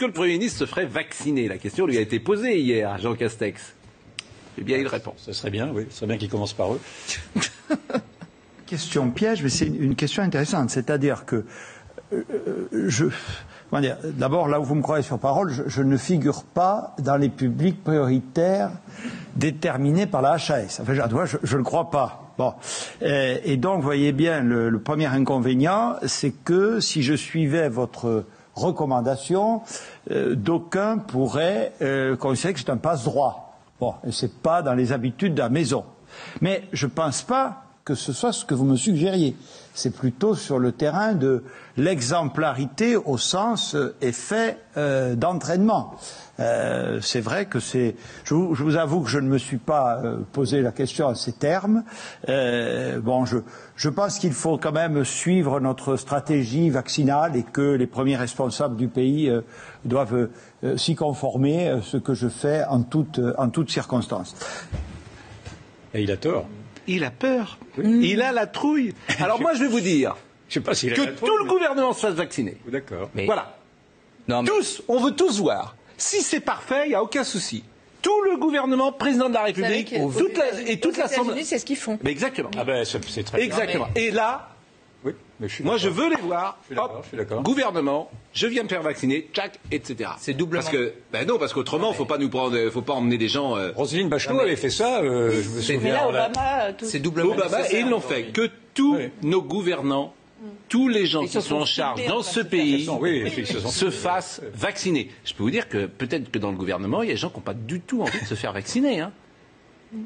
que le Premier ministre se ferait vacciner La question lui a été posée hier à Jean Castex. Eh bien, il répond. Ce serait bien, oui. Ce serait bien qu'il commence par eux. question piège, mais c'est une question intéressante. C'est-à-dire que euh, je, D'abord, là où vous me croyez sur parole, je, ne figure pas dans les publics prioritaires déterminés par la HAS. Enfin, je ne le crois pas. Bon. Et, donc, vous voyez bien, le, premier inconvénient, c'est que si je suivais votre recommandation, euh, d'aucuns pourraient euh, considérer que c'est un passe-droit. Bon, et c'est pas dans les habitudes de la maison. Mais je ne pense pas que ce soit ce que vous me suggériez. C'est plutôt sur le terrain de l'exemplarité au sens euh, effet euh, d'entraînement. Euh, c'est vrai que c'est. Je, vous avoue que je ne me suis pas posé la question à ces termes. bon, je, je pense qu'il faut quand même suivre notre stratégie vaccinale et que les premiers responsables du pays doivent s'y conformer, ce que je fais en toutes en toute circonstances. Et il a tort il a peur. Il a la trouille. Alors moi, je vais vous dire que tout le gouvernement se fasse vacciner. D'accord. Voilà. Tous, on veut tous voir. Si c'est parfait, il n'y a aucun souci. Tout le gouvernement, président de la République, et toute l'Assemblée. C'est ce qu'ils font. exactement. Ah ben, c'est très Exactement. Et là, moi, je veux les voir. gouvernement, je viens me faire vacciner, tchac, etc. C'est doublement. Parce que, ben non, parce qu'autrement, faut pas nous prendre, faut pas emmener des gens. Euh... Roselyne Bachelot avait fait ça. Euh, je me souviens. Mais là, Obama, c'est doublement. Obama, et ils l'ont fait. Que tous nos gouvernants, tous les gens qui sont en charge dans ce pays se fassent vacciner. Je peux vous dire que peut-être que dans le gouvernement, il y a des gens qui n'ont pas du tout envie de se faire vacciner. Hein.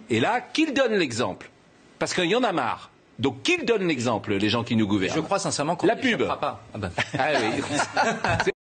Et là, qu'ils donnent l'exemple. Parce qu'il y en a marre. Donc qu'ils donnent l'exemple, les gens qui nous gouvernent Je crois sincèrement qu'on pub. pas. Ah, ben. ah oui.